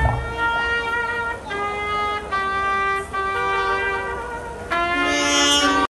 Stop.